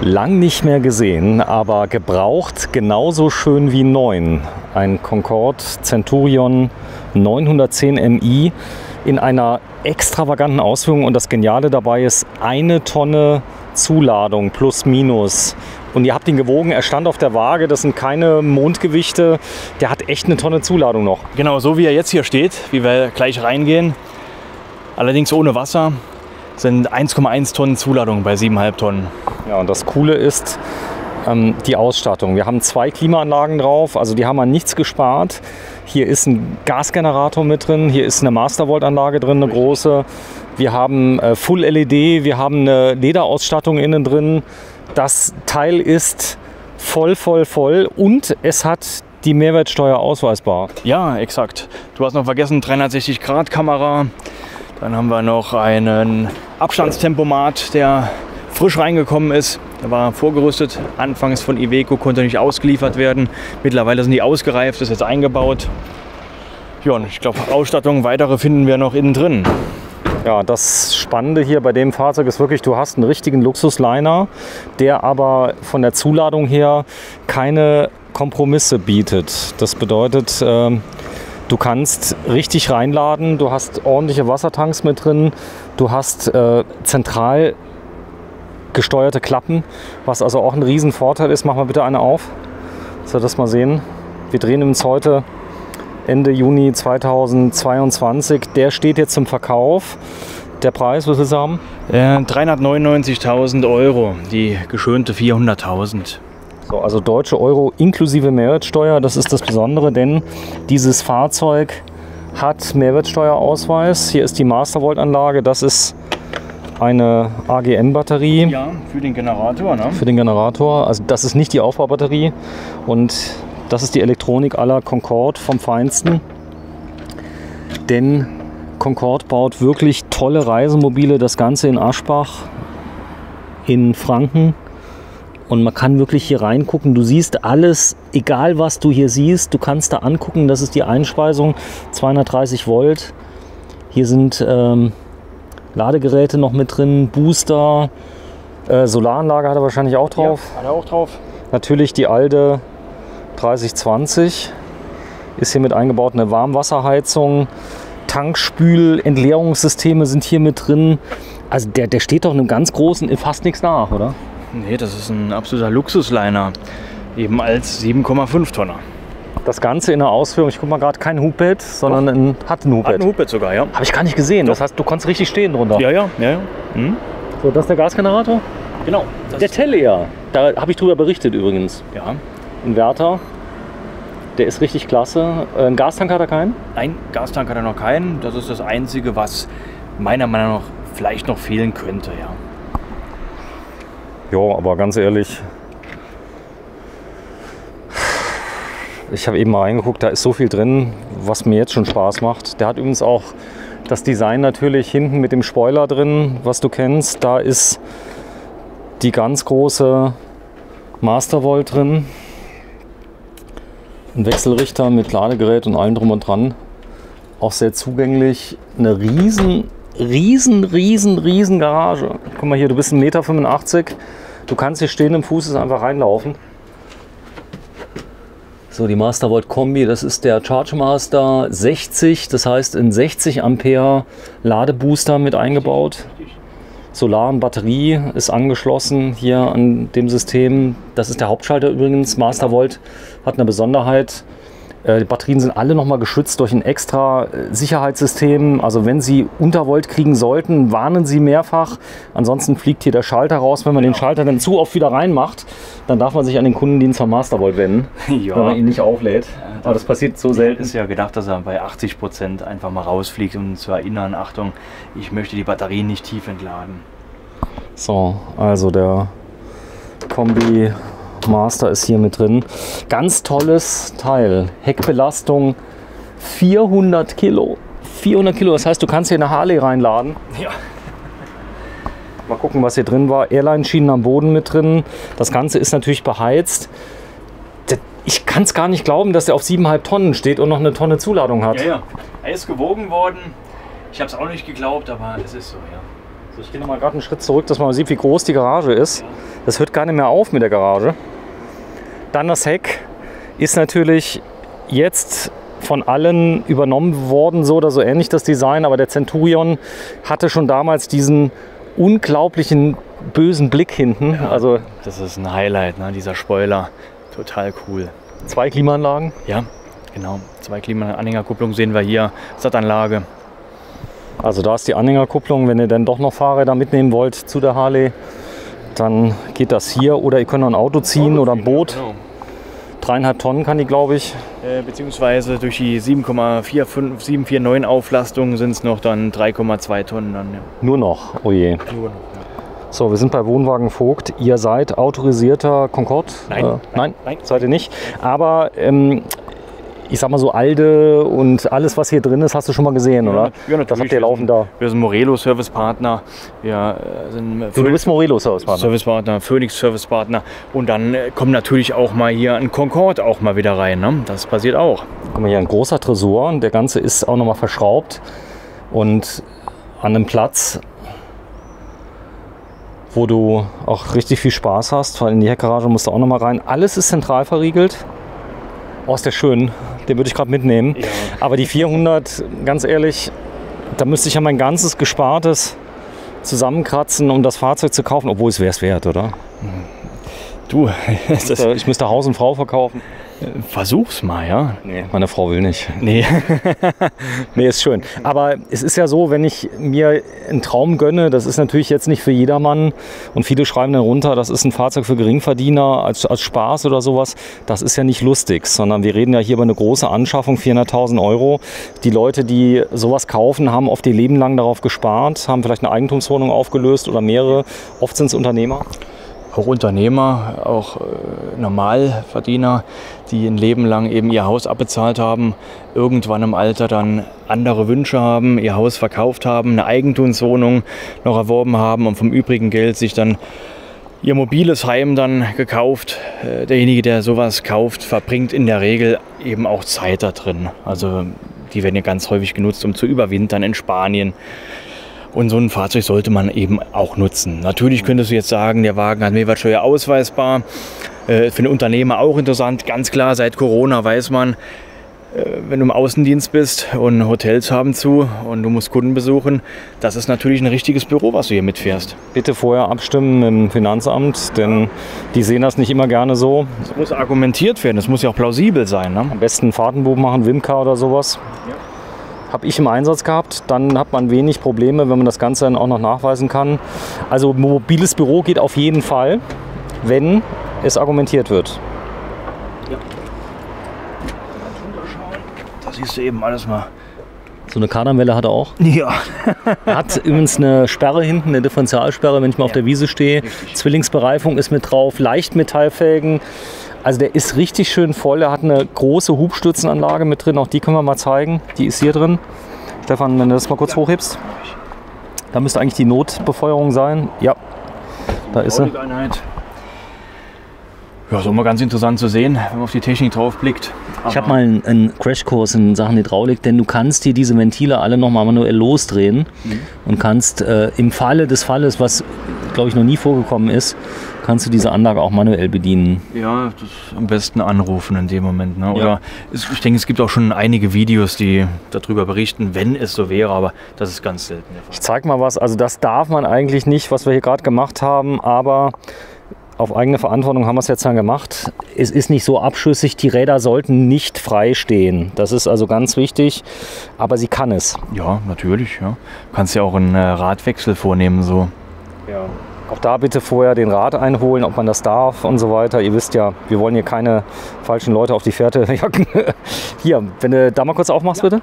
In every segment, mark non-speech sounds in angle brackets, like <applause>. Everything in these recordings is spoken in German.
Lang nicht mehr gesehen, aber gebraucht genauso schön wie neun. Ein Concorde Centurion 910 MI in einer extravaganten Ausführung. Und das Geniale dabei ist eine Tonne Zuladung plus minus. Und ihr habt ihn gewogen, er stand auf der Waage, das sind keine Mondgewichte. Der hat echt eine Tonne Zuladung noch. Genau, so wie er jetzt hier steht, wie wir gleich reingehen. Allerdings ohne Wasser sind 1,1 Tonnen Zuladung bei 7,5 Tonnen. Ja, und das Coole ist ähm, die Ausstattung. Wir haben zwei Klimaanlagen drauf, also die haben an nichts gespart. Hier ist ein Gasgenerator mit drin, hier ist eine Mastervolt-Anlage drin, eine große. Wir haben äh, Full LED, wir haben eine Lederausstattung innen drin. Das Teil ist voll, voll, voll und es hat die Mehrwertsteuer ausweisbar. Ja, exakt. Du hast noch vergessen, 360-Grad-Kamera. Dann haben wir noch einen Abstandstempomat, der frisch reingekommen ist. Der war vorgerüstet. Anfangs von Iveco konnte nicht ausgeliefert werden. Mittlerweile sind die ausgereift, ist jetzt eingebaut. Ja, und ich glaube, Ausstattung, weitere finden wir noch innen drin. Ja, das Spannende hier bei dem Fahrzeug ist wirklich, du hast einen richtigen Luxusliner, der aber von der Zuladung her keine Kompromisse bietet. Das bedeutet, äh, du kannst richtig reinladen, du hast ordentliche Wassertanks mit drin, du hast äh, zentral gesteuerte Klappen, was also auch ein Riesenvorteil ist. Mach mal bitte eine auf, dass wir das mal sehen. Wir drehen uns heute Ende Juni 2022. Der steht jetzt zum Verkauf. Der Preis, was ist er haben? Äh, 399.000 Euro, die geschönte 400.000. So, also deutsche Euro inklusive Mehrwertsteuer. Das ist das Besondere, denn dieses Fahrzeug hat Mehrwertsteuerausweis. Hier ist die Mastervolt-Anlage. Das ist eine AGM-Batterie. Ja, für den Generator. Ne? Für den Generator. Also das ist nicht die Aufbaubatterie. Und das ist die Elektronik aller Concorde vom Feinsten. Denn Concorde baut wirklich tolle Reisemobile. Das Ganze in Aschbach, in Franken. Und man kann wirklich hier reingucken. Du siehst alles, egal was du hier siehst, du kannst da angucken. Das ist die Einspeisung, 230 Volt. Hier sind ähm, Ladegeräte noch mit drin, Booster, äh, Solaranlage hat er wahrscheinlich auch drauf. Ja, hat er auch drauf. Natürlich die alte 3020 ist hier mit eingebaut, eine Warmwasserheizung, Tankspül, Entleerungssysteme sind hier mit drin. Also der, der steht doch einem ganz großen fast nichts nach, oder? Nee, das ist ein absoluter Luxusliner. Eben als 7,5 Tonner. Das Ganze in der Ausführung, ich guck mal gerade, kein Hubbett, sondern ein, hat ein Hat Hubbett. ein Hubbett sogar, ja. Habe ich gar nicht gesehen. Das heißt, du konntest richtig stehen drunter. Ja, ja, ja. ja. Hm? So, das ist der Gasgenerator? Genau. Der Telea. Da habe ich drüber berichtet übrigens. ja. Inverter. Der ist richtig klasse. Äh, Ein Gastank hat er keinen? Ein Gastank hat er noch keinen. Das ist das Einzige, was meiner Meinung nach vielleicht noch fehlen könnte, ja. Ja, aber ganz ehrlich. Ich habe eben mal reingeguckt, da ist so viel drin, was mir jetzt schon Spaß macht. Der hat übrigens auch das Design natürlich hinten mit dem Spoiler drin, was du kennst. Da ist die ganz große Mastervolt drin. Ein Wechselrichter mit Ladegerät und allem drum und dran. Auch sehr zugänglich. Eine riesen, riesen, riesen, riesen Garage. Guck mal hier, du bist 1,85 Meter. Du kannst hier stehen im Fußes einfach reinlaufen. So, die Mastervolt Kombi, das ist der Charge Master 60, das heißt in 60 Ampere Ladebooster mit eingebaut. Solar und Batterie ist angeschlossen hier an dem System. Das ist der Hauptschalter übrigens. Mastervolt hat eine Besonderheit. Äh, Die Batterien sind alle nochmal geschützt durch ein extra äh, Sicherheitssystem. Also wenn Sie Untervolt kriegen sollten, warnen Sie mehrfach. Ansonsten fliegt hier der Schalter raus. Wenn man den Schalter dann zu oft wieder reinmacht, dann darf man sich an den Kundendienst von Mastervolt wenden, <laughs> Ja. wenn man ihn nicht auflädt. Aber das passiert so selten. ist ja gedacht, dass er bei 80 Prozent einfach mal rausfliegt, um zu erinnern, Achtung, ich möchte die Batterien nicht tief entladen. So, also der Kombi Master ist hier mit drin. Ganz tolles Teil. Heckbelastung 400 Kilo. 400 Kilo, das heißt, du kannst hier eine Harley reinladen. Ja. Mal gucken, was hier drin war. Airline-Schienen am Boden mit drin. Das Ganze ist natürlich beheizt. Ich kann es gar nicht glauben, dass der auf 7,5 Tonnen steht und noch eine Tonne Zuladung hat. Ja, ja. Er ist gewogen worden. Ich habe es auch nicht geglaubt, aber es ist so, ja. So, ich gehe noch mal gerade einen Schritt zurück, dass man sieht, wie groß die Garage ist. Das hört gar nicht mehr auf mit der Garage. Dann das Heck ist natürlich jetzt von allen übernommen worden, so oder so ähnlich das Design, aber der Centurion hatte schon damals diesen unglaublichen bösen Blick hinten. Ja, also das ist ein Highlight, ne? dieser Spoiler. Total cool. Zwei Klimaanlagen? Ja, genau. Zwei Klimaanhängerkupplungen sehen wir hier. Sattanlage. Also da ist die Anhängerkupplung, wenn ihr dann doch noch Fahrräder mitnehmen wollt zu der Harley, dann geht das hier. Oder ihr könnt noch ein Auto ziehen oder ein Boot. Genau. Dreieinhalb Tonnen kann die, glaube ich. Äh, beziehungsweise durch die 7,749 Auflastung sind es noch dann 3,2 Tonnen. Dann, ja. Nur noch, oh je. Nur noch. So, wir sind bei Wohnwagen Vogt. Ihr seid autorisierter Concorde? Nein, äh, nein, nein, seid ihr nicht. Aber ähm, ich sag mal so Alde und alles, was hier drin ist, hast du schon mal gesehen, ja, oder? Ja, natürlich. Das habt ihr laufen da. Wir sind Morelo Servicepartner. Wir äh, sind du, du bist Morelo Servicepartner. Servicepartner, Phoenix Servicepartner. Und dann äh, kommt natürlich auch mal hier ein Concorde auch mal wieder rein. Ne? Das passiert auch. Guck mal hier, ein großer Tresor. Und der ganze ist auch noch mal verschraubt. Und an einem Platz, wo du auch richtig viel Spaß hast. Weil in die Heckgarage musst du auch noch mal rein. Alles ist zentral verriegelt. Ist der schön. Den würde ich gerade mitnehmen. Ja. Aber die 400, ganz ehrlich, da müsste ich ja mein ganzes Gespartes zusammenkratzen, um das Fahrzeug zu kaufen, obwohl es wäre es wert, oder? Du, <laughs> ich müsste Haus und Frau verkaufen. Versuch's mal, ja. Nee, meine Frau will nicht. Nee. <laughs> nee, ist schön. Aber es ist ja so, wenn ich mir einen Traum gönne, das ist natürlich jetzt nicht für jedermann und viele schreiben dann runter, das ist ein Fahrzeug für Geringverdiener als, als Spaß oder sowas. Das ist ja nicht lustig, sondern wir reden ja hier über eine große Anschaffung, 400.000 Euro. Die Leute, die sowas kaufen, haben oft ihr Leben lang darauf gespart, haben vielleicht eine Eigentumswohnung aufgelöst oder mehrere. Oft sind es Unternehmer auch Unternehmer, auch äh, Normalverdiener, die ein Leben lang eben ihr Haus abbezahlt haben, irgendwann im Alter dann andere Wünsche haben, ihr Haus verkauft haben, eine Eigentumswohnung noch erworben haben und vom übrigen Geld sich dann ihr mobiles Heim dann gekauft. Äh, derjenige, der sowas kauft, verbringt in der Regel eben auch Zeit da drin. Also die werden ja ganz häufig genutzt, um zu überwintern in Spanien und so ein Fahrzeug sollte man eben auch nutzen. Natürlich könntest du jetzt sagen, der Wagen hat Mehrwertsteuer ausweisbar. Äh, für den Unternehmer auch interessant. Ganz klar, seit Corona weiß man, äh, wenn du im Außendienst bist und Hotels haben zu und du musst Kunden besuchen, das ist natürlich ein richtiges Büro, was du hier mitfährst. Bitte vorher abstimmen im Finanzamt, denn die sehen das nicht immer gerne so. Es muss argumentiert werden, es muss ja auch plausibel sein. Ne? Am besten ein Fahrtenbuch machen, Wimka oder sowas. Ja habe ich im Einsatz gehabt. Dann hat man wenig Probleme, wenn man das Ganze dann auch noch nachweisen kann. Also mobiles Büro geht auf jeden Fall, wenn es argumentiert wird. Ja. Da siehst du eben alles mal. So eine Kardanwelle hat er auch. <laughs> Ja. er hat übrigens eine Sperre hinten, eine Differentialsperre, wenn ich mal ja. auf der Wiese stehe. Richtig. Zwillingsbereifung ist mit drauf, Leichtmetallfelgen. Also der ist richtig schön voll. Er hat eine große Hubstützenanlage mit drin. Auch die können wir mal zeigen. Die ist hier drin. Stefan, wenn du das mal kurz hochhebst. Da müsste eigentlich die Notbefeuerung sein. Ja, da ist sie. Ja, ist mal ganz interessant zu sehen, wenn man auf die Technik drauf blickt. Ich habe mal einen, einen, Crashkurs in Sachen Hydraulik, denn du kannst hier diese Ventile alle nochmal manuell losdrehen mhm. und kannst äh, im Falle des Falles, was glaube ich noch nie vorgekommen ist, kannst du diese Anlage auch manuell bedienen. Ja, am besten anrufen in dem Moment. Ne? Oder ja. es, ich denke, es gibt auch schon einige Videos, die darüber berichten, wenn es so wäre, aber das ist ganz selten. Ich zeige mal was. Also das darf man eigentlich nicht, was wir hier gerade gemacht haben, aber auf eigene Verantwortung haben wir es jetzt dann gemacht. Es ist nicht so abschüssig, die Räder sollten nicht frei stehen. Das ist also ganz wichtig, aber sie kann es. Ja, natürlich. Ja. Du kannst ja auch einen äh, Radwechsel vornehmen. So. Ja. Auch da bitte vorher den Rat einholen, ob man das darf und so weiter. Ihr wisst ja, wir wollen hier keine falschen Leute auf die Fährte <laughs> jagen. Hier, wenn du da mal kurz aufmachst, ja. bitte.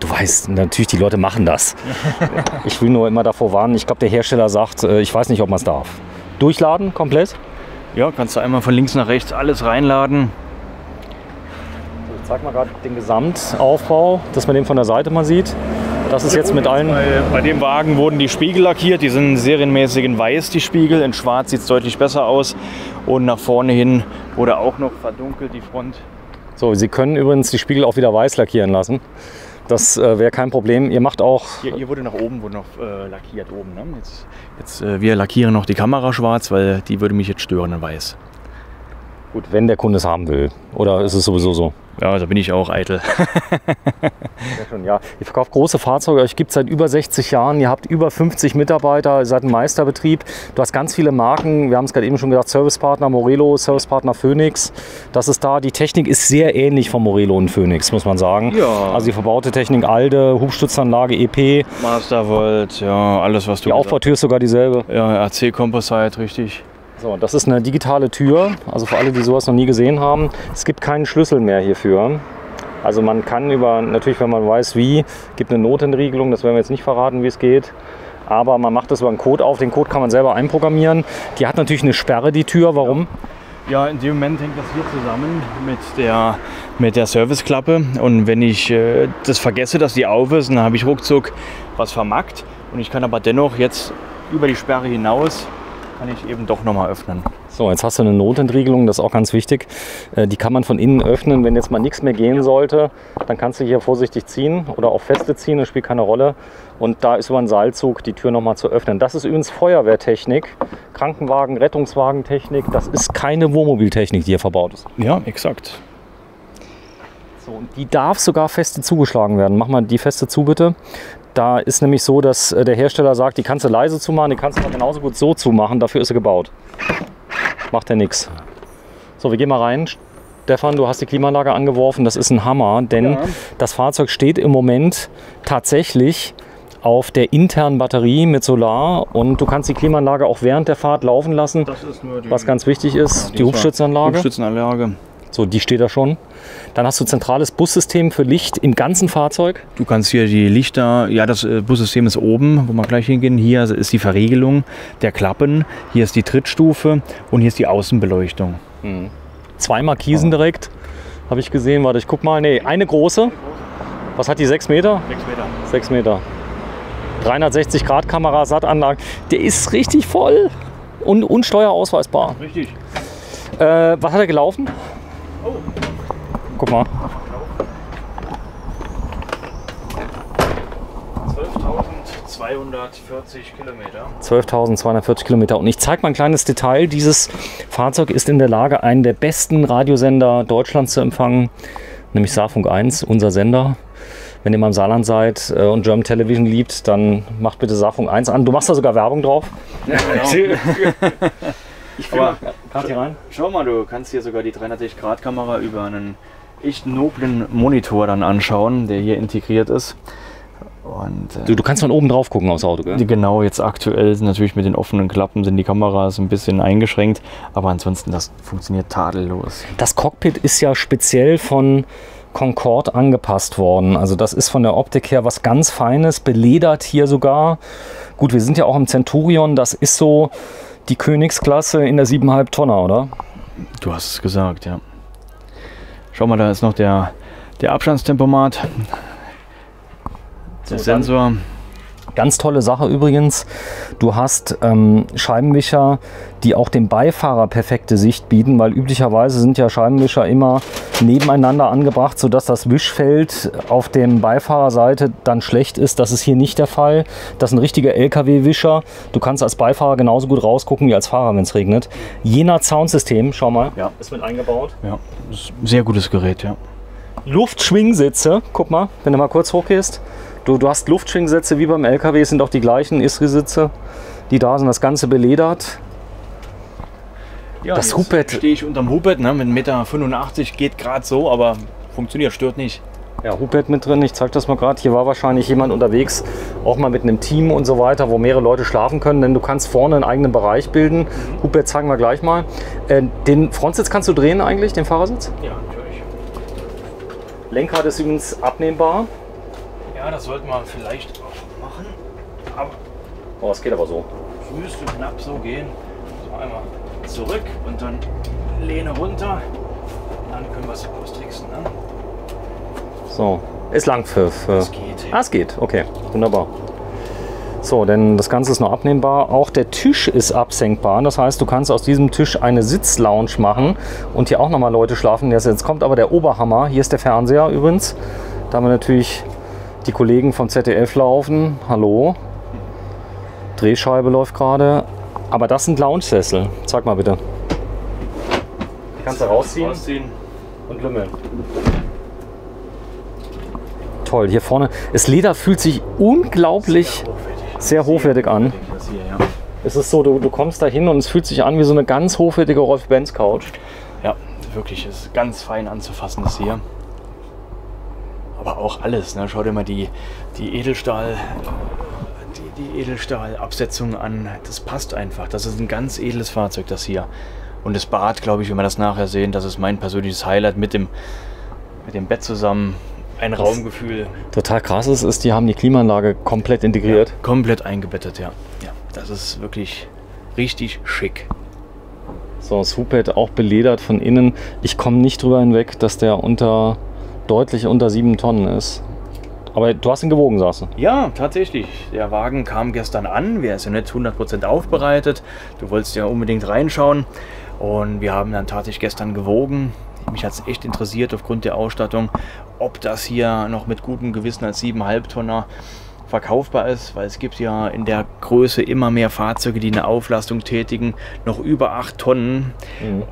Du weißt, natürlich, die Leute machen das. <laughs> Ich will nur immer davor warnen. Ich glaube, der Hersteller sagt, äh, ich weiß nicht, ob man es darf. Durchladen komplett? Ja, kannst du einmal von links nach rechts alles reinladen. Ich zeig mal gerade den Gesamtaufbau, dass man den von der Seite mal sieht. Das ist jetzt mit allen. Bei, bei, dem Wagen wurden die Spiegel lackiert. Die sind serienmäßig in weiß, die Spiegel. In schwarz sieht es deutlich besser aus. Und nach vorne hin wurde auch noch verdunkelt die Front. So, Sie können übrigens die Spiegel auch wieder weiß lackieren lassen. Das äh, wäre kein Problem. Ihr macht auch. Hier, hier wurde nach oben wurde noch äh, lackiert oben. Ne? Jetzt, jetzt äh, wir lackieren noch die Kamera schwarz, weil die würde mich jetzt stören in weiß. Gut, wenn der Kunde es haben will. Oder ist es sowieso so? Ja, da bin ich auch eitel. <laughs> Ja, schon, ja. Ihr verkauft große Fahrzeuge, euch gibt es seit über 60 Jahren, ihr habt über 50 Mitarbeiter, ihr seid ein Meisterbetrieb. Du hast ganz viele Marken, wir haben es gerade eben schon gesagt, Servicepartner Morelo, Servicepartner Phoenix. Das ist da, die Technik ist sehr ähnlich von Morelo und Phoenix, muss man sagen. Ja. Also die verbaute Technik ALDE, Hubstützanlage EP, Mastervolt, ja, alles was du. die Aufbautür ist sogar dieselbe. Ja, AC Composite, richtig. So, das ist eine digitale Tür, also für alle, die sowas noch nie gesehen haben. Es gibt keinen Schlüssel mehr hierfür. Also man kann über, natürlich wenn man weiß wie, gibt eine Notenriegelung, das werden wir jetzt nicht verraten, wie es geht. Aber man macht das über einen Code auf, den Code kann man selber einprogrammieren. Die hat natürlich eine Sperre, die Tür, warum? Ja, in dem Moment hängt das hier zusammen mit der, mit der Serviceklappe. Und wenn ich äh, das vergesse, dass die auf ist, dann habe ich ruckzuck was vermackt. Und ich kann aber dennoch jetzt über die Sperre hinaus, kann ich eben doch nochmal öffnen. So, jetzt hast du eine Notentriegelung, das ist auch ganz wichtig. Äh, Die kann man von innen öffnen. Wenn jetzt mal nichts mehr gehen sollte, dann kannst du hier vorsichtig ziehen oder auch feste ziehen, das spielt keine Rolle. Und da ist über einen Seilzug die Tür nochmal zu öffnen. Das ist übrigens Feuerwehrtechnik, Krankenwagen, Rettungswagentechnik. Das ist keine Wohnmobiltechnik, die hier verbaut ist. Ja, exakt. So, und die darf sogar feste zugeschlagen werden. Mach mal die feste zu, bitte. Da ist nämlich so, dass äh, der Hersteller sagt, die kannst du leise zumachen, die kannst du aber genauso gut so zumachen. Dafür ist sie gebaut. Macht ja nichts. So, wir gehen mal rein. Stefan, du hast die Klimaanlage angeworfen. Das ist ein Hammer, denn Ja. das Fahrzeug steht im Moment tatsächlich auf der internen Batterie mit Solar und du kannst die Klimaanlage auch während der Fahrt laufen lassen. Die, Was ganz wichtig ist, die Hubstützanlage. Hubstützenanlage. So, die steht da schon. Dann hast du zentrales Bussystem für Licht im ganzen Fahrzeug. Du kannst hier die Lichter, ja, das äh, Bussystem ist oben, wo wir gleich hingehen. Hier ist die Verriegelung der Klappen, hier ist die Trittstufe und hier ist die Außenbeleuchtung. Zwei Markisen direkt, habe ich gesehen. Warte, ich guck mal. Nee, eine große. Was hat die? 6 Meter? 6 Meter. 6 Meter. 360 Grad Kamera, Sattanlage. Der ist richtig voll und unsteuerausweisbar. Richtig. Äh, was hat er gelaufen? Guck mal. 12.240 Kilometer. 12.240 Kilometer. Und ich zeige mal ein kleines Detail. Dieses Fahrzeug ist in der Lage, einen der besten Radiosender Deutschlands zu empfangen, nämlich Saarfunk 1, unser Sender. Wenn ihr mal im Saarland seid äh, und German Television liebt, dann macht bitte Saarfunk 1 an. Du machst da sogar Werbung drauf. <laughs> <laughs> Ich Aber Gerade hier rein. schau mal, du kannst hier sogar die 360-Grad-Kamera über einen echt noblen Monitor dann anschauen, der hier integriert ist. Und äh, Du, du kannst von oben drauf gucken aufs Auto, gell? genau jetzt aktuell sind natürlich mit den offenen Klappen sind die Kameras ein bisschen eingeschränkt, aber ansonsten das funktioniert tadellos. Das Cockpit ist ja speziell von Concorde angepasst worden. Also das ist von der Optik her was ganz Feines, beledert hier sogar. Gut, wir sind ja auch im Centurion, das ist so die Königsklasse in der 7,5 Tonner, oder? Du hast es gesagt, ja. Schau mal, da ist noch der, der Abstandstempomat. Der So, Sensor. Ganz tolle Sache übrigens. Du hast ähm, Scheibenwischer, die auch dem Beifahrer perfekte Sicht bieten, weil üblicherweise sind ja Scheibenwischer immer nebeneinander angebracht, sodass das Wischfeld auf dem Beifahrerseite dann schlecht ist. Das ist hier nicht der Fall. Das ist ein richtiger LKW-Wischer. Du kannst als Beifahrer genauso gut rausgucken wie als Fahrer, wenn es regnet. Jena Soundsystem, schau mal, Ja. ist mit eingebaut. Ja, das ist ein sehr gutes Gerät, ja. Luftschwingsitze, guck mal, wenn du mal kurz hochgehst. Du, du hast Luftschwingsätze wie beim LKW, sind auch die gleichen Isri-Sitze, die da sind, das Ganze beledert. Ja Das jetzt Hubbett- Stehe ich unterm Hubbett, ne, mit 1,85 Meter, geht gerade so, aber funktioniert, stört nicht. Ja, Hubbett mit drin, ich zeig das mal gerade. Hier war wahrscheinlich jemand unterwegs, auch mal mit einem Team und so weiter, wo mehrere Leute schlafen können, denn du kannst vorne einen eigenen Bereich bilden. Hubbett zeigen wir gleich mal. Äh, den Frontsitz kannst du drehen eigentlich, den Fahrersitz? Ja, natürlich. Lenkrad ist übrigens abnehmbar. Ja, das sollten wir vielleicht auch machen. Aber Oh, das geht aber so. es müsste knapp so gehen. Einmal zurück und dann Lehne runter. Dann können wir es austricksen. Ne? So, ist lang für. für Das geht. Ah, es geht. Okay, wunderbar. So, denn das Ganze ist noch abnehmbar. Auch der Tisch ist absenkbar. Das heißt, du kannst aus diesem Tisch eine Sitzlounge machen und hier auch nochmal Leute schlafen. Jetzt kommt aber der Oberhammer. Hier ist der Fernseher übrigens. Da haben wir natürlich Die Kollegen vom ZDF laufen. Hallo. Drehscheibe läuft gerade. Aber das sind Lounge-Sessel. Zeig mal bitte. Die kannst du rausziehen, Rausziehen. und lümmeln. Toll, hier vorne. Das Leder fühlt sich unglaublich sehr hochwertig an. Das hier, ja. Es ist so, du, du kommst da hin und es fühlt sich an wie so eine ganz hochwertige Rolf-Benz-Couch. ja, wirklich, ist ganz fein anzufassen, das hier. Aber auch alles, ne? Schau dir mal die, die Edelstahl, die, Edelstahlabsetzung an. Das passt einfach. Das ist ein ganz edles Fahrzeug, das hier. Und das Bad, glaube ich, wenn wir das nachher sehen, das ist mein persönliches Highlight mit dem, mit dem Bett zusammen. Ein Raumgefühl. Total krass ist, ist, die haben die Klimaanlage komplett integriert. Komplett eingebettet, ja. ja. Das ist wirklich richtig schick. So, das Hubbett auch beledert von innen. Ich komme nicht drüber hinweg, dass der unter deutlich unter 7 Tonnen ist. Aber du hast ihn gewogen, sagst du. Ja, tatsächlich. Der Wagen kam gestern an. Wir sind nicht 100% aufbereitet. Du wolltest ja unbedingt reinschauen. Und wir haben dann tatsächlich gestern gewogen. Mich hat es echt interessiert aufgrund der Ausstattung, ob das hier noch mit gutem Gewissen als 7,5 Tonner verkaufbar ist, weil es gibt ja in der Größe immer mehr Fahrzeuge, die eine Auflastung tätigen, noch über 8 Tonnen.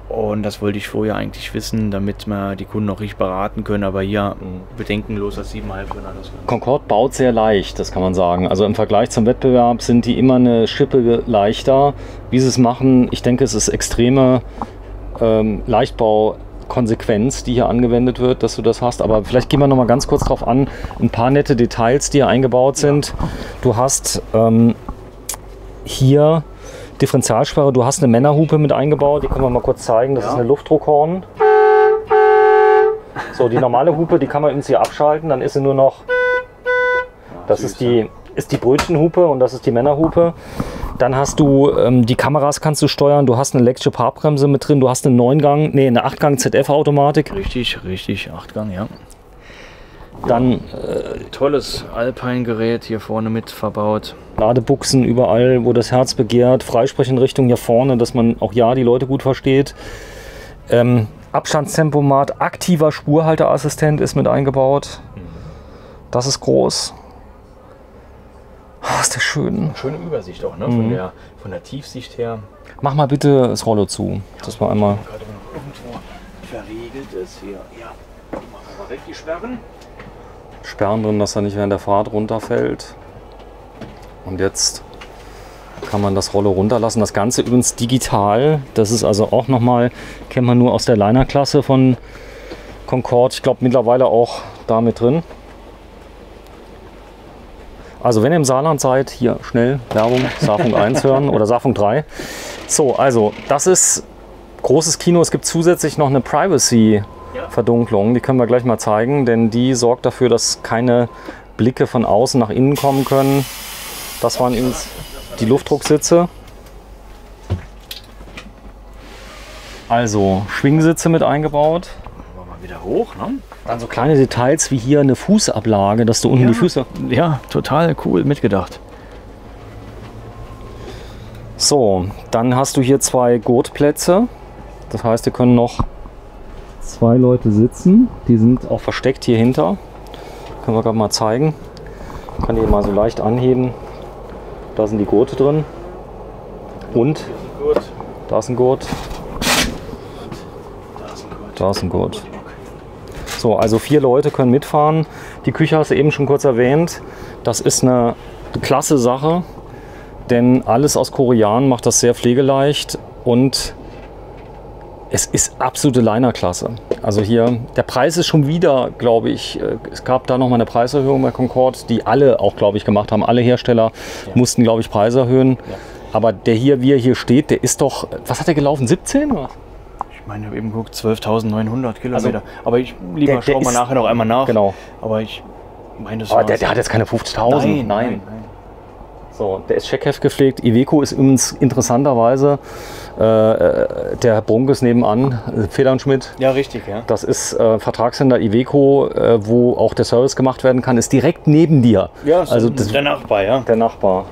Und das wollte ich vorher eigentlich wissen, damit wir die Kunden auch richtig beraten können. Aber hier bedenkenlos als 7,5 Tonner. Das Concorde baut sehr leicht, das kann man sagen. Also im Vergleich zum Wettbewerb sind die immer eine Schippe leichter. Wie sie es machen, ich denke, es ist extreme ähm, Leichtbaukonsequenz, die hier angewendet wird, dass du das hast. Aber vielleicht gehen wir noch mal ganz kurz drauf an. Ein paar nette Details, die hier eingebaut sind. Du hast ähm, hier Differentialsperre, du hast eine Männerhupe mit eingebaut. Die können wir mal kurz zeigen. Das Ja. ist eine Luftdruckhorn. So, die normale Hupe, die kann man übrigens hier abschalten. Dann ist sie nur noch das ist die, ist die Brötchenhupe und das ist die Männerhupe. Dann hast du ähm, die Kameras kannst du steuern. Du hast eine elektrische Parkbremse mit drin. Du hast eine 9-Gang, nee, eine 8-Gang ZF-Automatik. Richtig, richtig, Achtgang, ja. Dann Tolles Alpine-Gerät hier vorne mit verbaut. Ladebuchsen überall, wo das Herz begehrt. Freisprechenrichtung hier vorne, dass man auch ja die Leute gut versteht. Ähm, Abstandstempomat, aktiver Spurhalteassistent ist mit eingebaut. Das ist groß. Ah, ist der schön. Schöne Übersicht auch, ne? Von, der, von der Tiefsicht her. Mach mal bitte das Rollo zu. Das war einmal. Gerade irgendwo verriegelt ist hier. Ja, machen wir mal weg die Sperren. Sperren drin, dass er nicht während der Fahrt runterfällt. Und jetzt kann man das Rollo runterlassen. Das Ganze übrigens digital. Das ist also auch nochmal, kennt man nur aus der Liner-Klasse von Concorde. Ich glaube mittlerweile auch da mit drin. Also wenn ihr im Saarland seid, hier schnell Werbung, Saarfunk <laughs> 1 hören oder Saarfunk 3. So, also das ist großes Kino. Es gibt zusätzlich noch eine Privacy Verdunklung. Die können wir gleich mal zeigen, denn die sorgt dafür, dass keine Blicke von außen nach innen kommen können. Das waren übrigens die Luftdrucksitze. Also Schwingsitze mit eingebaut. Wieder hoch, ne? Dann so kleine Details wie hier eine Fußablage, dass du unten die Füße. Ja, total cool mitgedacht. So, dann hast du hier zwei Gurtplätze. Das heißt, hier können noch zwei Leute sitzen. Die sind auch versteckt hier hinter. Können wir gerade mal zeigen. Kann die mal so leicht anheben. Da sind die Gurte drin. Und da ist ein Gurt. Da ist ein Gurt. Da ist ein Gurt. So, also vier Leute können mitfahren. Die Küche hast du eben schon kurz erwähnt. Das ist eine klasse Sache, denn alles aus Korean macht das sehr pflegeleicht und es ist absolute Liner-Klasse. Also hier, der Preis ist schon wieder, glaube ich, äh, es gab da nochmal eine Preiserhöhung bei Concorde, die alle auch, glaube ich, gemacht haben. Alle Hersteller mussten, glaube ich, Preise erhöhen. Aber der hier, wie er hier steht, der ist doch, was hat er gelaufen? 17 oder? Ich meine, ich habe eben geguckt, 12.900 Kilometer. aber ich lieber der- mal nachher noch einmal nach. Genau. Aber ich meine, das war's. der, der hat jetzt keine 50.000. nein, nein, nein. So, der ist Checkheft gepflegt. Iveco ist übrigens interessanterweise äh, äh, der Herr Brunkes nebenan, äh, Federnschmidt. Ja, richtig, ja. Das ist äh, Vertragshändler Iveco, äh, wo auch der Service gemacht werden kann, ist direkt neben dir. Ja, also das, der Nachbar, ja. der Nachbar.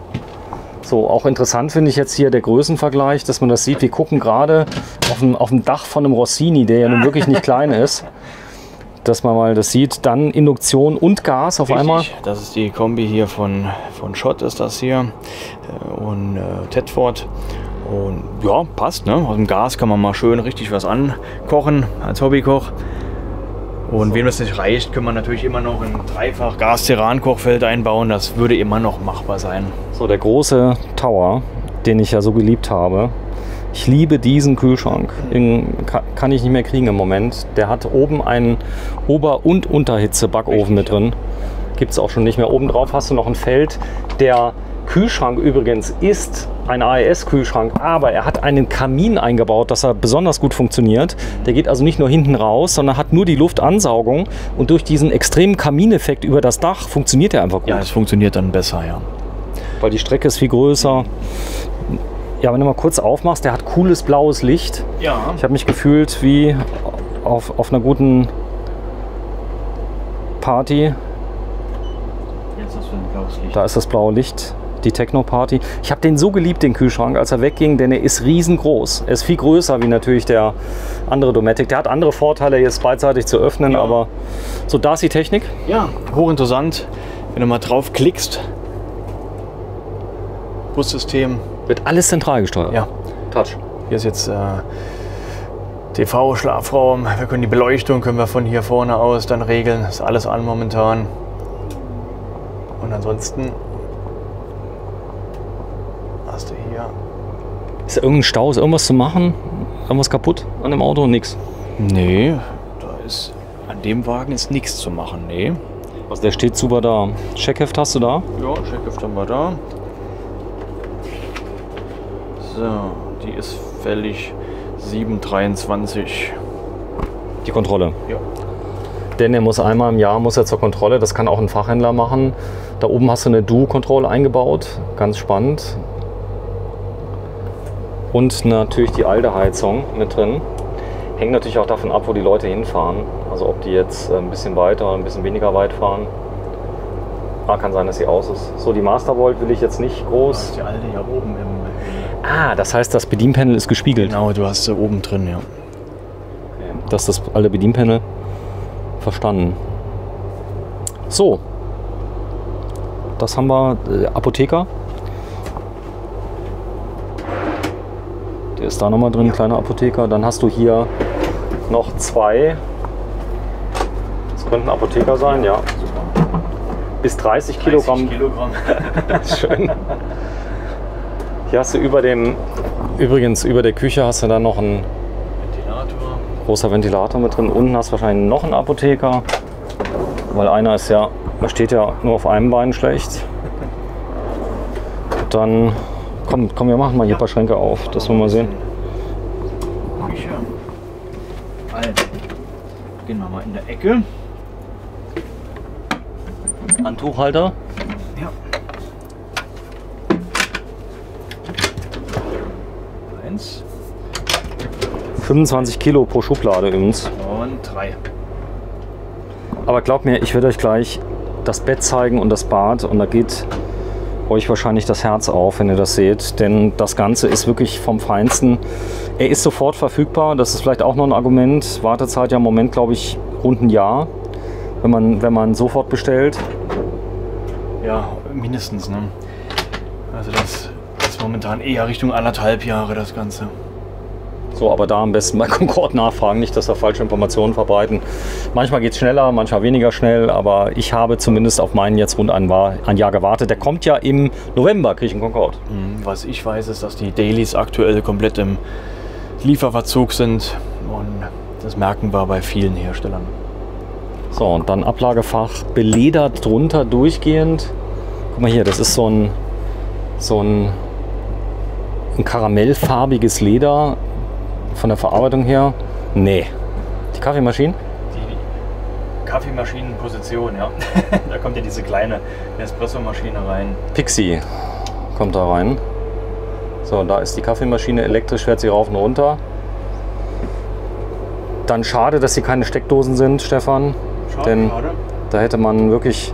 So, auch interessant finde ich jetzt hier der Größenvergleich, dass man das sieht. Wir gucken gerade auf dem, auf dem Dach von einem Rossini, der ja nun <laughs> wirklich nicht klein ist. dass man mal das sieht. Dann Induktion und Gas auf einmal. Richtig. Das ist die Kombi hier von, von Schott ist das hier äh, und äh, Tedford. Und ja, passt. Ne? Aus dem Gas kann man mal schön richtig was ankochen als Hobbykoch. Und wem das nicht reicht, können wir natürlich immer noch ein dreifach Gas-Teran-Kochfeld einbauen. Das würde immer noch machbar sein. So, der große Tower, den ich ja so geliebt habe. Ich liebe diesen Kühlschrank. Ka- kann ich nicht mehr kriegen im Moment. Der hat oben einen Ober- und Unterhitze-Backofen mit drin. Gibt es auch schon nicht mehr. Oben drauf hast du noch ein Feld. Der Kühlschrank übrigens ist ein AES-Kühlschrank, aber er hat einen Kamin eingebaut, dass er besonders gut funktioniert. Der geht also nicht nur hinten raus, sondern hat nur die Luftansaugung. Und durch diesen extremen Kamineffekt über das Dach funktioniert er einfach gut Ja, es funktioniert dann besser, ja. weil die Strecke ist viel größer. Ja, wenn du mal kurz aufmachst, der hat cooles blaues Licht. Ja. Ich habe mich gefühlt wie auf, auf einer guten Party. Da ist das blaue Licht, die Techno-Party. Ich habe den so geliebt, den Kühlschrank, als er wegging, denn er ist riesengroß. Er ist viel größer wie natürlich der andere Dometic. Der hat andere Vorteile, jetzt beidseitig zu öffnen, Ja. aber so, da ist die Technik. Ja, hochinteressant. Wenn du mal drauf klickst. Bussystem. Wird alles zentral gesteuert. Ja. Touch. Hier ist jetzt äh, TV, Schlafraum. Wir können die Beleuchtung können wir von hier vorne aus dann regeln. Ist alles an momentan. Und ansonsten hast du hier. Ist da irgendein Stau? Ist irgendwas zu machen? Irgendwas kaputt an dem Auto? Nix. Nee, da ist an dem Wagen ist nichts zu machen. Nee. Also der steht super da. Checkheft hast du da? Ja, Checkheft haben wir da. So, die ist fällig 723. Die Kontrolle. Ja. Denn er muss einmal im Jahr muss er zur Kontrolle. Das kann auch ein Fachhändler machen. Da oben hast du eine Du-Kontrolle eingebaut. Ganz spannend. Und natürlich die alte Heizung mit drin. Hängt natürlich auch davon ab, wo die Leute hinfahren. Also ob die jetzt äh, ein bisschen weiter oder ein bisschen weniger weit fahren. Ah, kann sein, dass sie aus ist. So, die Mastervolt will ich jetzt nicht groß. die alte ja oben im. Ah, das heißt, das Bedienpanel ist gespiegelt. Genau, du hast sie oben drin, ja. Das ist das alte Bedienpanel. Verstanden. So. Das haben wir. Äh, Apotheker. Ist da nochmal drin, kleiner Apotheker. Dann hast du hier noch zwei. Das könnten Apotheker sein, ja. Bis 30 Kilogramm. Kilogramm. <laughs> Schön. Hier hast du über dem, übrigens über der Küche hast du dann noch ein Ventilator. großer Ventilator mit drin. Unten hast du wahrscheinlich noch einen Apotheker, weil einer ist ja, der steht ja nur auf einem Bein schlecht. Dann, komm, komm, wir machen mal hier ein paar Schränke auf, dass wir mal sehen. Also, beginnen wir mal in der Ecke. Handtuchhalter. Ja. Eins 25 Kilo pro Schublade übrigens. und drei. Aber glaubt mir, ich werde euch gleich das Bett zeigen und das Bad und da geht euch wahrscheinlich das Herz auf, wenn ihr das seht, denn das Ganze ist wirklich vom Feinsten. Er ist sofort verfügbar, das ist vielleicht auch noch ein Argument. Wartezeit ja im Moment, glaube ich, rund ein Jahr, wenn man, wenn man sofort bestellt. Ja, mindestens, ne? Also das ist momentan eher Richtung anderthalb Jahre das Ganze. So, aber da am besten bei <laughs> Concord nachfragen, nicht, dass da falsche Informationen verbreiten. Manchmal geht es schneller, manchmal weniger schnell, aber ich habe zumindest auf meinen jetzt rund ein, ein Jahr gewartet. Der kommt ja im November, kriege ich einen Concord. Mhm, Was ich weiß, ist, dass die Dailies aktuell komplett im Lieferverzug sind und das merken wir bei vielen Herstellern. So, und dann Ablagefach beledert drunter durchgehend. Guck mal hier, das ist so ein, so ein, ein karamellfarbiges Leder von der Verarbeitung her. Nee. Die Kaffeemaschine? Die Kaffeemaschinenposition, ja. <laughs> da kommt ja diese kleine Espressomaschine rein. Pixie kommt da rein. So, da ist die Kaffeemaschine. Elektrisch fährt sie rauf und runter. Dann schade, dass sie keine Steckdosen sind, Stefan. Schade, Denn schade. da hätte man wirklich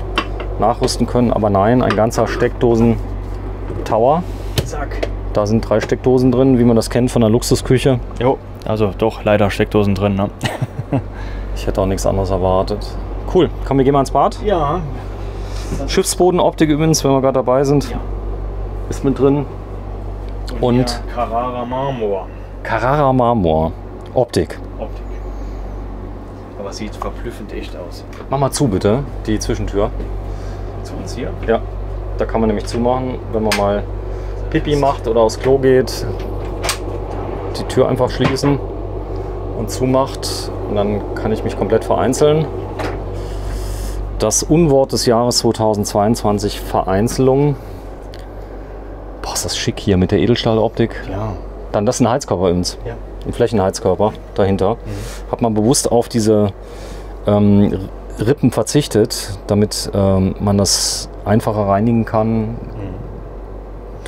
nachrüsten können. Aber nein, ein ganzer Steckdosen-Tower. Zack. Da sind drei Steckdosen drin, wie man das kennt von der Luxusküche. Jo, also doch leider Steckdosen drin, ne? <laughs> Ich hätte auch nichts anderes erwartet. Cool. Komm, wir gehen mal ins Bad. Ja. Schiffsbodenoptik übrigens, wenn wir gerade dabei sind, Ja. ist mit drin. Und hier Carrara Marmor. Carrara Marmor. Optik. Optik. Aber sieht verblüffend echt aus. Mach mal zu, bitte, die Zwischentür. Zu uns hier. Ja, da kann man nämlich zumachen, wenn man mal Pipi macht oder aufs Klo geht. Die Tür einfach schließen und zumacht. Und dann kann ich mich komplett vereinzeln. Das Unwort des Jahres 2022, Vereinzelung. Boah, ist das schick hier mit der Edelstahloptik. Ja. Dann das ist ein Heizkörper übrigens. Ja. Ein Flächenheizkörper dahinter. Hat man bewusst auf diese ähm, Rippen verzichtet, damit ähm, man das einfacher reinigen kann.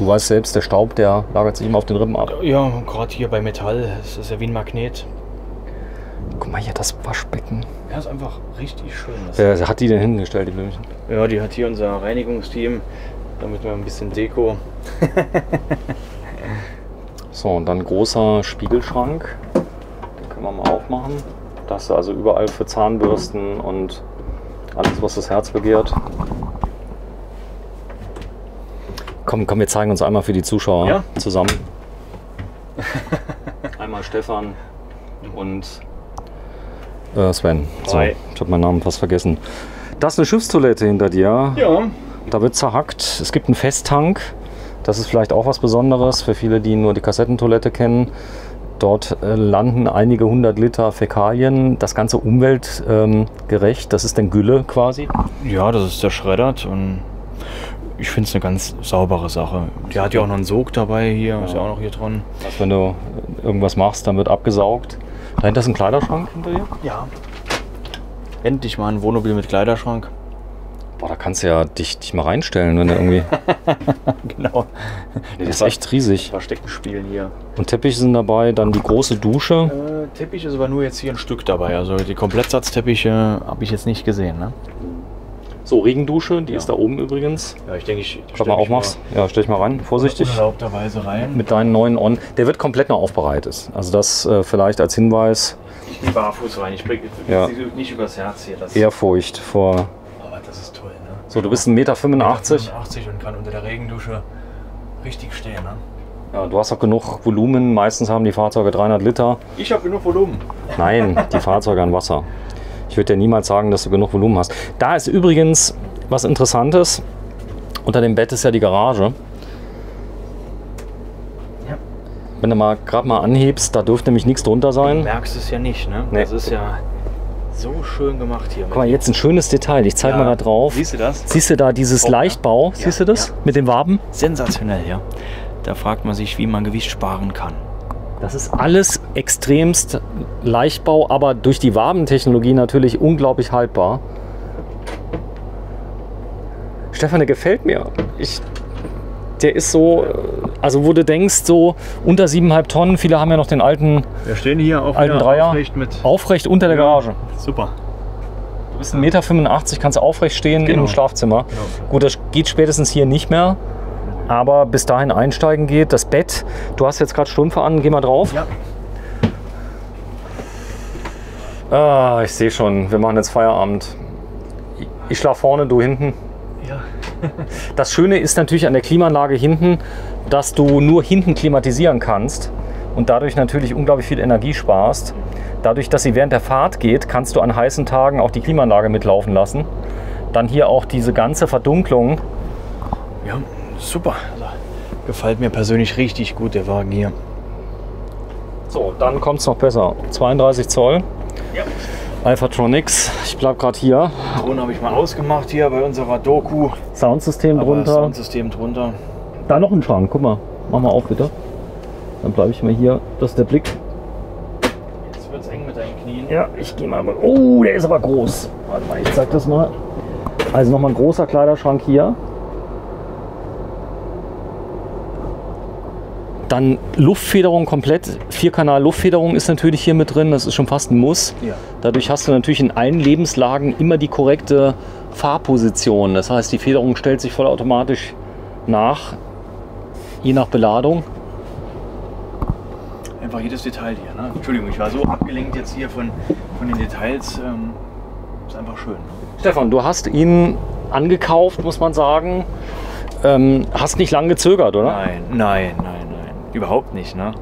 Du weißt selbst, der Staub, der lagert sich immer auf den Rippen ab. Ja, gerade hier bei Metall, es ist ja wie ein Magnet. Guck mal hier, das Waschbecken. Ja, ist einfach richtig schön. Das Wer hat die denn hingestellt, die Blümchen? ja, die hat hier unser Reinigungsteam, damit wir ein bisschen Deko. <laughs> So, und dann großer Spiegelschrank. Den können wir mal aufmachen. Das ist also überall für Zahnbürsten und alles, was das Herz begehrt. Komm, komm, wir zeigen uns einmal für die Zuschauer Ja. zusammen. <laughs> einmal Stefan und äh, Sven. So, Hi. ich habe meinen Namen fast vergessen. Das ist eine Schiffstoilette hinter dir. Ja. Da wird zerhackt. Es gibt einen Festtank. Das ist vielleicht auch was Besonderes für viele, die nur die Kassettentoilette kennen. Dort äh, landen einige hundert Liter Fäkalien. Das Ganze umweltgerecht. Ähm, gerecht. das ist dann Gülle quasi. Ja, das ist zerschreddert und ich finde es eine ganz saubere Sache. Die hat ja auch noch einen Sog dabei hier, ist ja auch noch hier dran. Also wenn du irgendwas machst, dann wird abgesaugt. Dahinter ist ein Kleiderschrank hinter dir. Ja. Endlich mal ein Wohnmobil mit Kleiderschrank. Boah, da kannst du ja dich, dich mal reinstellen, wenn du irgendwie. <laughs> Genau. Das ist echt riesig. Verstecken spielen hier. Und Teppiche sind dabei, dann die große Dusche. Äh, Teppich ist aber nur jetzt hier ein Stück dabei. Also die Komplettsatzteppiche habe ich jetzt nicht gesehen. Ne? So, Regendusche, die Ja. ist da oben übrigens. Ja, ich denke, ich Schau mal aufmachst. Ja, stell dich mal rein, vorsichtig. Unerlaubterweise rein. mit deinen neuen On. Der wird komplett noch aufbereitet. Also das äh, vielleicht als Hinweis. Ich gehe barfuß rein. Ich bringe Ja. nicht übers Herz hier. Das, Ehrfurcht vor. aber das ist toll. Ne? So, du bist 1,85 Meter. 85. 80 und kann unter der Regendusche richtig stehen. Ne? Ja, du hast auch genug Volumen. Meistens haben die Fahrzeuge 300 Liter. Ich habe genug Volumen. Nein, die Fahrzeuge an Wasser. <laughs> Ich würde dir niemals sagen, dass du genug Volumen hast. Da ist übrigens was Interessantes. Unter dem Bett ist ja die Garage. Ja. Wenn du mal gerade mal anhebst, da dürfte nämlich nichts drunter Du sein. merkst es ja nicht. Ne? Nee. Das ist ja so schön gemacht hier. Guck mal, jetzt ein schönes Detail. Ich zeige mal da drauf. Siehst du das? Siehst du da dieses Oh, ja. Leichtbau? Siehst du das? ja. Mit den Waben? Sensationell, ja. Da fragt man sich, wie man Gewicht sparen kann. Das ist alles extremst Leichtbau, aber durch die Wabentechnologie natürlich unglaublich haltbar. Stefan, der gefällt mir. Ich, der ist so, also wo du denkst, so unter 7,5 Tonnen, viele haben ja noch den alten Wir stehen hier auf Alten Dreier. aufrecht mit. aufrecht unter der Garage. Super. Du bist 1,85 Meter, kannst aufrecht stehen Genau. im Schlafzimmer. Gut, das geht spätestens hier nicht mehr. Aber bis dahin einsteigen geht. Das Bett, du hast jetzt gerade Strümpfe an, geh mal drauf. Ja. Ah, ich sehe schon, wir machen jetzt Feierabend. Ich schlafe vorne, du hinten. ja. <laughs> Das Schöne ist natürlich an der Klimaanlage hinten, dass du nur hinten klimatisieren kannst und dadurch natürlich unglaublich viel Energie sparst. Dadurch, dass sie während der Fahrt geht, kannst du an heißen Tagen auch die Klimaanlage mitlaufen lassen. Dann hier auch diese ganze Verdunklung. Ja, super. Also, gefällt mir persönlich richtig gut, der Wagen hier. So, dann kommt es noch besser. 32 Zoll. Ja. Alphatronics. Ich bleib gerade hier. Ton habe ich mal ausgemacht hier bei unserer Doku. Soundsystem Aber drunter. Soundsystem drunter. Da noch ein Schrank. Guck mal. Mach mal auf bitte. Dann bleibe ich mal hier. Das ist der Blick. Jetzt wird es eng mit deinen Knien. Ja, ich gehe mal. Oh, der ist aber groß. Warte mal, ich zeig das mal. Also nochmal ein großer Kleiderschrank hier. Dann Luftfederung komplett. Vierkanal Luftfederung ist natürlich hier mit drin. Das ist schon fast ein Muss. Ja. Dadurch hast du natürlich in allen Lebenslagen immer die korrekte Fahrposition. Das heißt, die Federung stellt sich vollautomatisch nach, je nach Beladung. Einfach jedes Detail hier. Ne? Entschuldigung, ich war so abgelenkt jetzt hier von, von den Details ähm, ist einfach schön. Stefan, du hast ihn angekauft, muss man sagen. Ähm, hast nicht lange gezögert, oder? Nein, nein, nein. Überhaupt nicht, ne?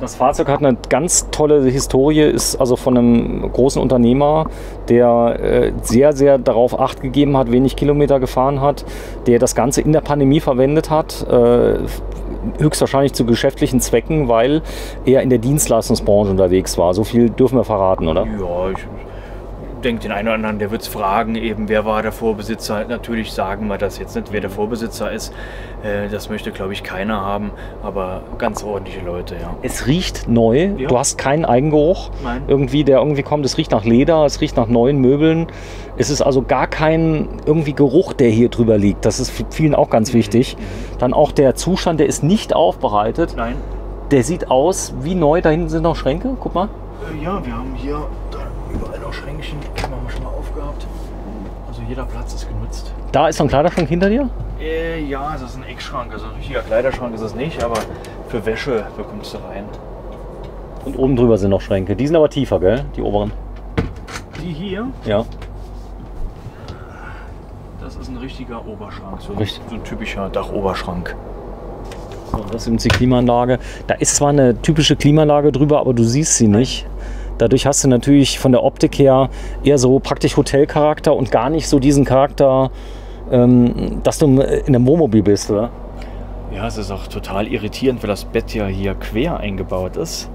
Das Fahrzeug hat eine ganz tolle Historie, ist also von einem großen Unternehmer, der äh, sehr, sehr darauf Acht gegeben hat, wenig Kilometer gefahren hat, der das Ganze in der Pandemie verwendet hat, äh, höchstwahrscheinlich zu geschäftlichen Zwecken, weil er in der Dienstleistungsbranche unterwegs war. So viel dürfen wir verraten, oder? Ja, ich denke, den einen oder anderen, der wird es fragen, eben, wer war der Vorbesitzer. Natürlich sagen wir das jetzt nicht, wer der Vorbesitzer ist. Äh, das möchte, glaube ich, keiner haben, aber ganz ordentliche Leute, ja. Es riecht neu. Ja. Du hast keinen Eigengeruch Nein. irgendwie, der irgendwie kommt. Es riecht nach Leder, es riecht nach neuen Möbeln. Es ist also gar kein irgendwie Geruch, der hier drüber liegt. Das ist für vielen auch ganz wichtig. Dann auch der Zustand, der ist nicht aufbereitet. Nein. Der sieht aus wie neu. Da hinten sind noch Schränke. Guck mal. Äh, Ja, wir haben hier überall noch Schränkchen, die haben wir schon mal aufgehabt. Also jeder Platz ist genutzt. Da ist noch ein Kleiderschrank hinter dir. Äh, ja, es ist ein Eckschrank, also ein richtiger Kleiderschrank ist es nicht, aber für Wäsche bekommst du rein. Und oben drüber sind noch Schränke. Die sind aber tiefer, gell? Die oberen. Die hier, Ja. das ist ein richtiger Oberschrank, so, Richtig. so ein typischer Dachoberschrank. So, das ist die Klimaanlage. Da ist zwar eine typische Klimaanlage drüber, aber du siehst sie nicht. Dadurch hast du natürlich von der Optik her eher so praktisch Hotelcharakter und gar nicht so diesen Charakter, ähm, dass du in einem Wohnmobil bist, oder? Ja, es ist auch total irritierend, weil das Bett ja hier quer eingebaut ist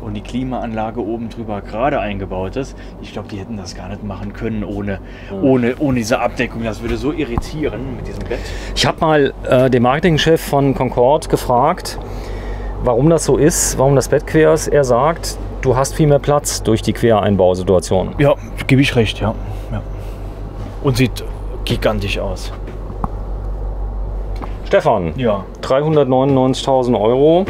und die Klimaanlage oben drüber gerade eingebaut ist. Ich glaube, die hätten das gar nicht machen können ohne, ohne, ohne diese Abdeckung. Das würde so irritieren mit diesem Bett. Ich habe mal äh, den Marketingchef von Concorde gefragt, warum das so ist, warum das Bett quer ist. Er sagt, du hast viel mehr Platz durch die Quereinbausituation. Ja, gebe ich recht, ja. ja. Und sieht gigantisch aus. Stefan, Ja. 399.000 Euro.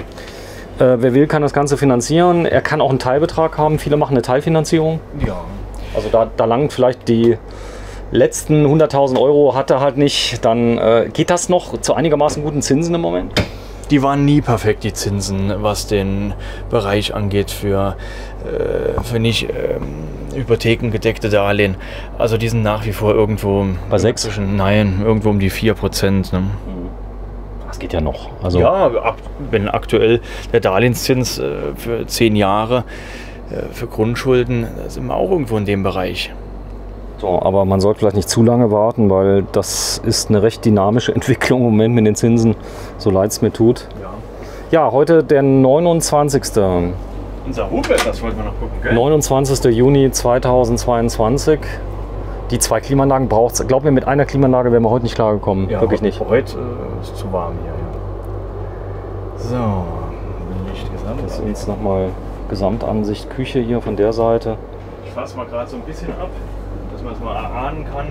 Äh, wer will, kann das Ganze finanzieren. Er kann auch einen Teilbetrag haben. Viele machen eine Teilfinanzierung. Ja. Also da, da langt vielleicht die letzten 100.000 Euro hat er halt nicht. Dann äh, geht das noch zu einigermaßen guten Zinsen im Moment. Die waren nie perfekt, die Zinsen, was den Bereich angeht für, äh, für nicht ähm, hypothekengedeckte Darlehen. Also die sind nach wie vor irgendwo Bei sechs? Zwischen, nein, irgendwo um die 4%. Ne? Das geht ja noch. Also Ja, ab, wenn aktuell der Darlehenszins äh, für 10 Jahre äh, für Grundschulden, sind wir auch irgendwo in dem Bereich. So, aber man sollte vielleicht nicht zu lange warten, weil das ist eine recht dynamische <laughs> Entwicklung im Moment mit den Zinsen, so leid es mir tut. Ja. Ja, heute der 29. Unser Hubert, das wollten wir noch gucken, gell? 29. Juni 2022. Die zwei Klimaanlagen braucht es. Glaub mir, mit einer Klimaanlage wären wir heute nicht klargekommen. Ja, Wirklich nicht. Heute äh, ist zu warm hier. So, Licht gesamt. Das ist jetzt nochmal Gesamtansicht Küche hier von der Seite. Ich fasse mal gerade so ein bisschen ab, dass man es mal erahnen kann,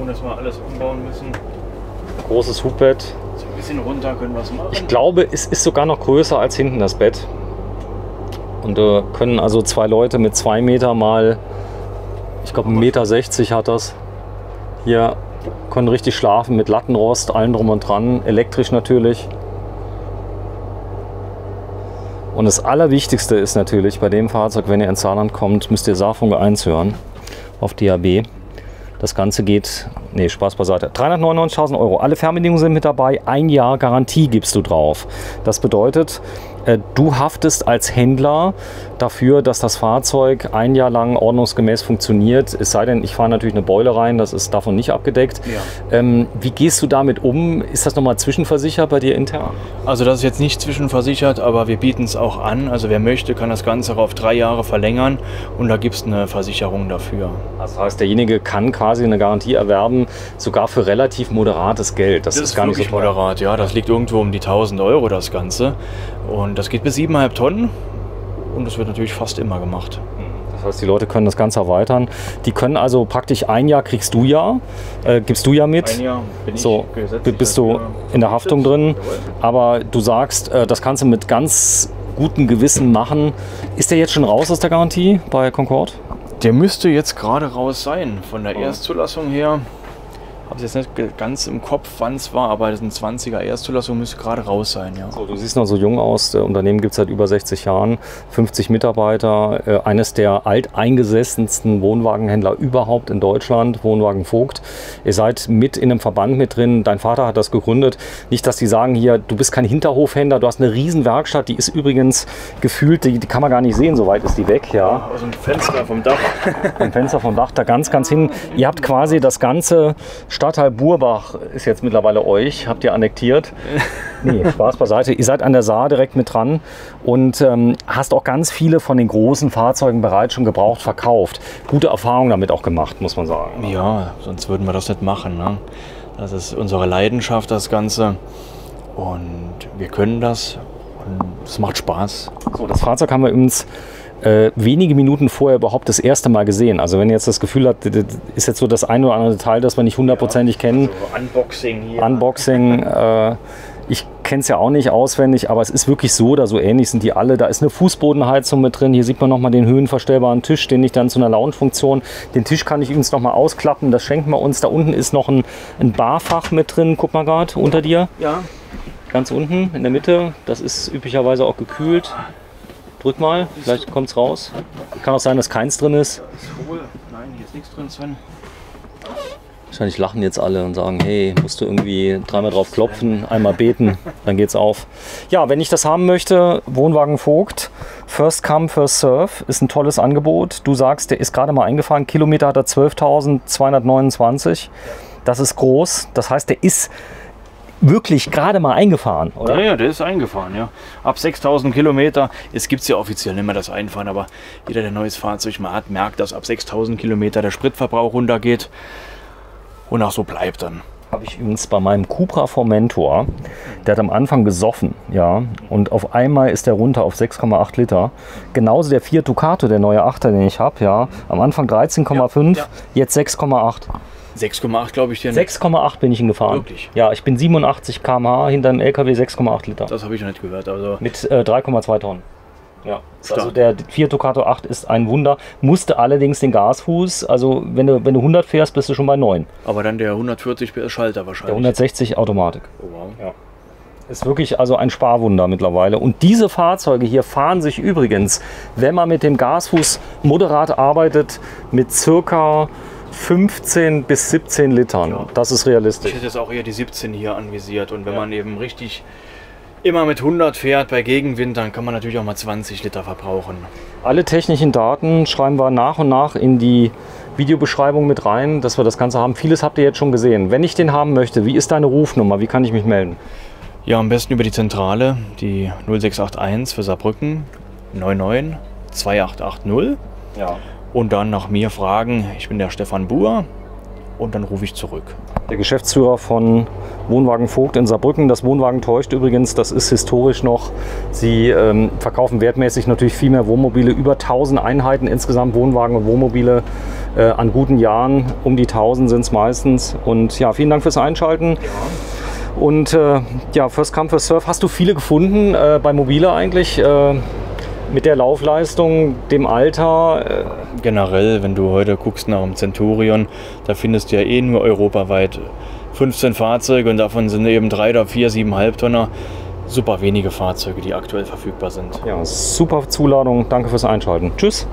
ohne dass wir alles umbauen müssen. Großes Hubbett. So ein bisschen runter können wir es machen. Ich glaube, es ist sogar noch größer als hinten das Bett. Und äh, können also zwei Leute mit zwei Meter mal, ich glaube, 1,60 Meter 60 hat das. Hier können richtig schlafen mit Lattenrost, allem drum und dran, elektrisch natürlich. Und das Allerwichtigste ist natürlich bei dem Fahrzeug, wenn ihr ins Saarland kommt, müsst ihr Saarfunke 1 hören auf DAB. Das Ganze geht, nee, Spaß beiseite. 399.000 Euro. Alle Fernbedienungen sind mit dabei. Ein Jahr Garantie gibst du drauf. Das bedeutet, du haftest als Händler dafür, dass das Fahrzeug ein Jahr lang ordnungsgemäß funktioniert. Es sei denn, ich fahre natürlich eine Beule rein, das ist davon nicht abgedeckt. Ja. Ähm, wie gehst du damit um? Ist das nochmal zwischenversichert bei dir intern? Also das ist jetzt nicht zwischenversichert, aber wir bieten es auch an. Also wer möchte, kann das Ganze auch auf drei Jahre verlängern und da gibt es eine Versicherung dafür. Das heißt, derjenige kann quasi eine Garantie erwerben, sogar für relativ moderates Geld. Das, ist gar nicht so teuer. moderat, ja. Das liegt irgendwo um die 1000 Euro, das Ganze. Und das geht bis 7,5 Tonnen und das wird natürlich fast immer gemacht. Das heißt, die Leute können das Ganze erweitern. Die können also praktisch ein Jahr kriegst du ja, äh, gibst du ja mit. Ein Jahr bin So, ich gesetzlich bist du in der Haftung drin. Aber du sagst, äh, das kannst du mit ganz gutem Gewissen machen. Ist der jetzt schon raus aus der Garantie bei Concord? Der müsste jetzt gerade raus sein. Von der Erstzulassung her habe es jetzt nicht ganz im Kopf, wann es war, aber das ist ein 20er Erstzulassung, müsste gerade raus sein. Ja. So, du siehst noch so jung aus. Das Unternehmen gibt es seit über 60 Jahren, 50 Mitarbeiter, äh, eines der alteingesessensten Wohnwagenhändler überhaupt in Deutschland, Wohnwagen Vogt. Ihr seid mit in einem Verband mit drin. Dein Vater hat das gegründet. Nicht, dass die sagen hier, du bist kein Hinterhofhändler, du hast eine riesen Werkstatt, die ist übrigens gefühlt, die, die kann man gar nicht sehen, so weit ist die weg. Ja. Aus dem Fenster vom Dach. Ein Fenster vom Dach da ganz, ganz hin. Ihr habt quasi das ganze Stadtteil Burbach ist jetzt mittlerweile euch, habt ihr annektiert. <laughs> Nee, Spaß beiseite. Ihr seid an der Saar direkt mit dran und ähm, hast auch ganz viele von den großen Fahrzeugen bereits schon gebraucht verkauft. Gute Erfahrungen damit auch gemacht, muss man sagen. Ja, sonst würden wir das nicht machen. Ne? Das ist unsere Leidenschaft, das Ganze. Und wir können das. Und es macht Spaß. So, das Fahrzeug haben wir übrigens äh, wenige Minuten vorher überhaupt das erste Mal gesehen. Also wenn ihr jetzt das Gefühl habt, das ist jetzt so das ein oder andere Detail, das wir nicht hundertprozentig kennen. So Unboxing hier. Unboxing. <laughs> Äh, ich kenne es ja auch nicht auswendig, aber es ist wirklich so oder so ähnlich sind die alle. Da ist eine Fußbodenheizung mit drin. Hier sieht man nochmal den höhenverstellbaren Tisch, den ich dann zu einer Lounge-Funktion. Den Tisch kann ich übrigens nochmal ausklappen. Das schenken wir uns. Da unten ist noch ein, ein Barfach mit drin. Guck mal gerade unter dir. Ja. Ganz unten in der Mitte. Das ist üblicherweise auch gekühlt. Drück mal, vielleicht kommt es raus. Kann auch sein, dass keins drin ist. Ist hohl. Nein, hier ist nichts drin, Sven. Wahrscheinlich lachen jetzt alle und sagen, hey, musst du irgendwie dreimal drauf klopfen, einmal beten, dann geht's auf. Ja, wenn ich das haben möchte, Wohnwagen Vogt, First Come, First Serve, ist ein tolles Angebot. Du sagst, der ist gerade mal eingefahren, Kilometer hat er 12.229. Das ist groß, das heißt, der ist wirklich gerade mal eingefahren, oder? Ja, ja, der ist eingefahren, ja. Ab 6000 Kilometer, es gibt ja offiziell nicht mehr das Einfahren, aber jeder, der ein neues Fahrzeug mal hat, merkt, dass ab 6000 Kilometer der Spritverbrauch runtergeht und auch so bleibt dann. Habe ich übrigens bei meinem Cupra Formentor, der hat am Anfang gesoffen, ja, und auf einmal ist der runter auf 6,8 Liter. Genauso der Fiat Ducato, der neue Achter, den ich habe, ja, am Anfang 13,5, Ja, ja. jetzt 6,8. 6,8 glaube ich dir 6,8 bin ich ihn gefahren. Wirklich? Ja, ich bin 87 km/h hinter einem LKW 6,8 Liter. Das habe ich noch nicht gehört. Also Mit äh, 3,2 Tonnen. Ja, Stark. also der Fiat Ducato 8 ist ein Wunder. Musste allerdings den Gasfuß, also wenn du, wenn du 100 fährst, bist du schon bei 9. aber dann der 140 PS Schalter Der wahrscheinlich. 160 Automatik. Oh, wow. Ist wirklich also ein Sparwunder mittlerweile. Und diese Fahrzeuge hier fahren sich übrigens, wenn man mit dem Gasfuß moderat arbeitet, mit circa 15 bis 17 Litern. Ja. Das ist Ich realistisch. hätte jetzt auch eher die 17 hier anvisiert und wenn Ja. man eben richtig immer mit 100 fährt bei Gegenwind, dann kann man natürlich auch mal 20 Liter verbrauchen. Alle technischen Daten schreiben wir nach und nach in die Videobeschreibung mit rein, dass wir das Ganze haben. Vieles habt ihr jetzt schon gesehen. Wenn ich den haben möchte, wie ist deine Rufnummer? Wie kann ich mich melden? Ja, am besten über die Zentrale, die 0681 für Saarbrücken 99 2880 Ja. Und dann nach mir fragen. Ich bin der Stefan Buhr und dann rufe ich zurück. Der Geschäftsführer von Wohnwagen Vogt in Saarbrücken. Das Wohnwagen täuscht übrigens, das ist historisch noch. Sie ähm, verkaufen wertmäßig natürlich viel mehr Wohnmobile, über 1000 Einheiten insgesamt Wohnwagen und Wohnmobile äh, an guten Jahren. Um die 1000 sind es meistens. Und ja, vielen Dank fürs Einschalten. Und äh, ja, First Come, First Surf. Hast du viele gefunden äh, bei Mobile eigentlich? Äh, mit der Laufleistung, dem Alter? Äh, Generell, wenn du heute guckst nach dem Centurion, da findest du ja eh nur europaweit 15 Fahrzeuge und davon sind eben drei oder vier, siebeneinhalb Tonner. Super wenige Fahrzeuge, die aktuell verfügbar sind. ja, super Zuladung. Danke fürs Einschalten. Tschüss.